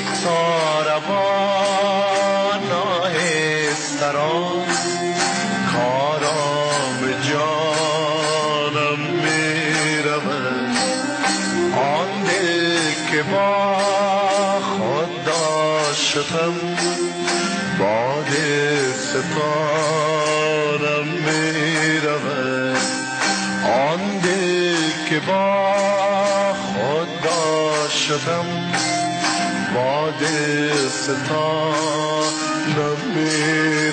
ای ساربان آهستران کارام جانم می رود آن دل که با خود داشتم باد ستارم می رود آن دل که با خود داشتم باد ستارم می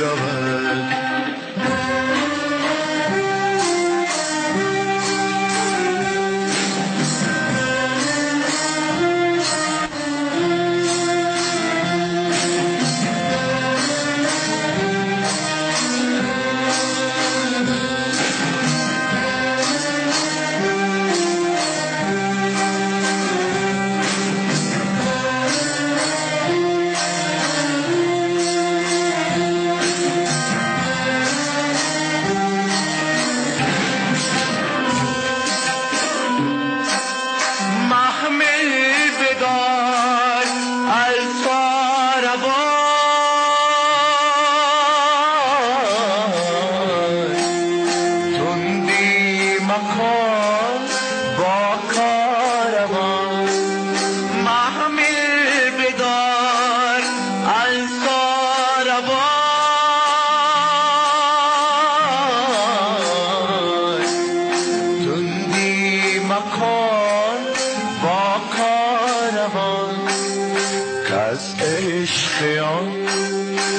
عشق آن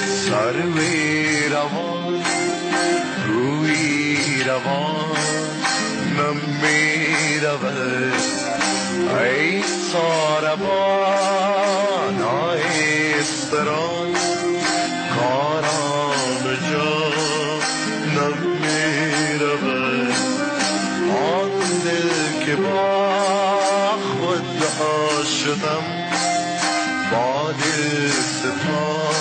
سروی روان روی روان نمی رود ای ساربان آیستران کاران جان نمی رود آن دل که با خود داشتم با دل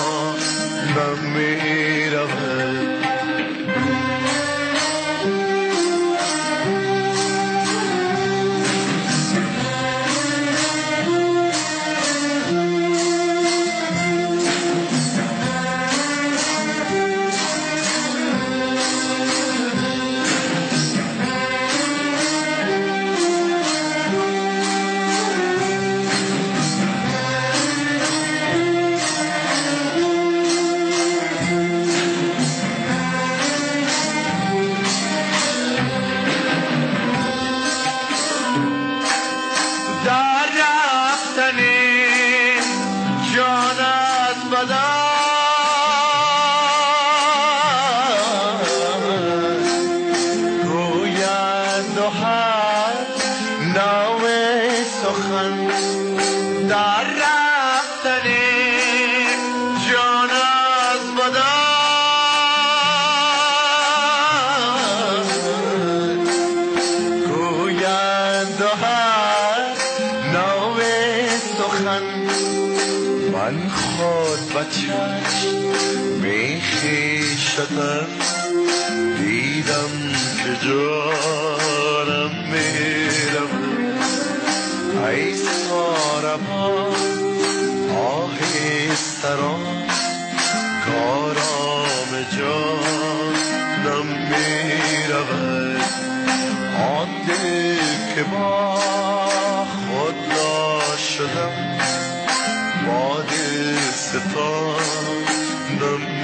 من خود بچشم می خیشتم دیدم که جانم می رود ای ساربان آهستران کارام جانم می رود آن دل که با با دل ستانم می رود